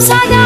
Sana